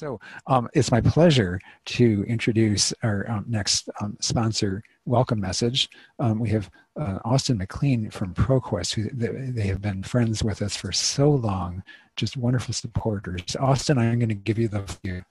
So um, it's my pleasure to introduce our um, next um, sponsor welcome message. Um, we have uh, Austin McLean from ProQuest, who they, they, have been friends with us for so long, just wonderful supporters. Austin, I'm going to give you the view.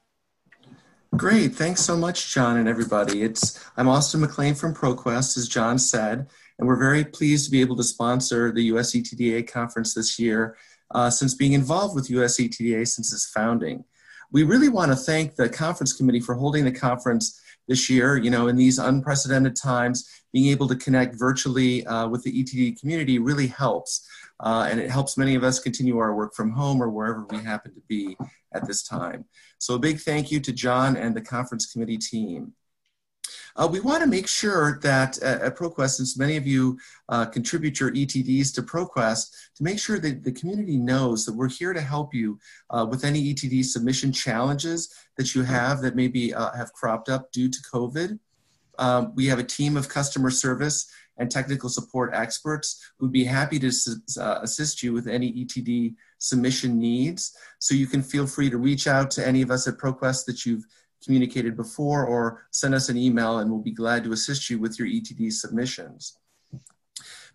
Great, thanks so much, John and everybody. It's I'm Austin McLean from ProQuest, as John said, and we're very pleased to be able to sponsor the USETDA conference this year uh, since being involved with USETDA since its founding we really want to thank the conference committee for holding the conference this year. You know, in these unprecedented times, being able to connect virtually uh, with the ETD community really helps. Uh, and it helps many of us continue our work from home or wherever we happen to be at this time. So a big thank you to John and the conference committee team. Uh, we want to make sure that uh, at ProQuest, since many of you uh, contribute your ETDs to ProQuest, to make sure that the community knows that we're here to help you uh, with any ETD submission challenges that you have that maybe uh, have cropped up due to COVID. Um, we have a team of customer service and technical support experts who'd be happy to uh, assist you with any ETD submission needs. So you can feel free to reach out to any of us at ProQuest that you've communicated before or send us an email and we'll be glad to assist you with your ETD submissions.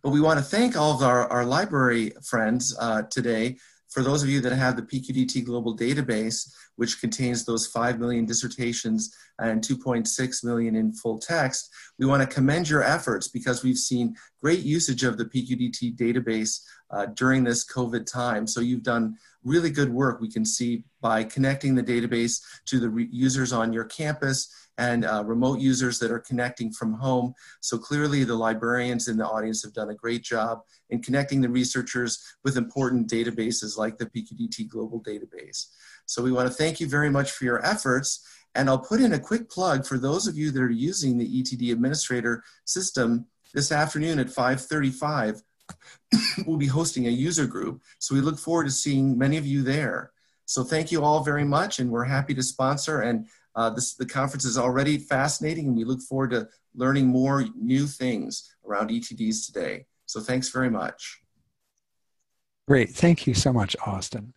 But we want to thank all of our, our library friends uh, today. For those of you that have the PQDT Global Database, which contains those 5 million dissertations and 2.6 million in full text, we want to commend your efforts because we've seen great usage of the PQDT database uh, during this COVID time. So you've done really good work we can see by connecting the database to the users on your campus and uh, remote users that are connecting from home. So clearly the librarians in the audience have done a great job in connecting the researchers with important databases like the PQDT Global Database. So we want to thank you very much for your efforts. And I'll put in a quick plug for those of you that are using the ETD administrator system this afternoon at 535 we'll be hosting a user group. So we look forward to seeing many of you there. So thank you all very much, and we're happy to sponsor. And uh, this, the conference is already fascinating, and we look forward to learning more new things around ETDs today. So thanks very much. Great. Thank you so much, Austin.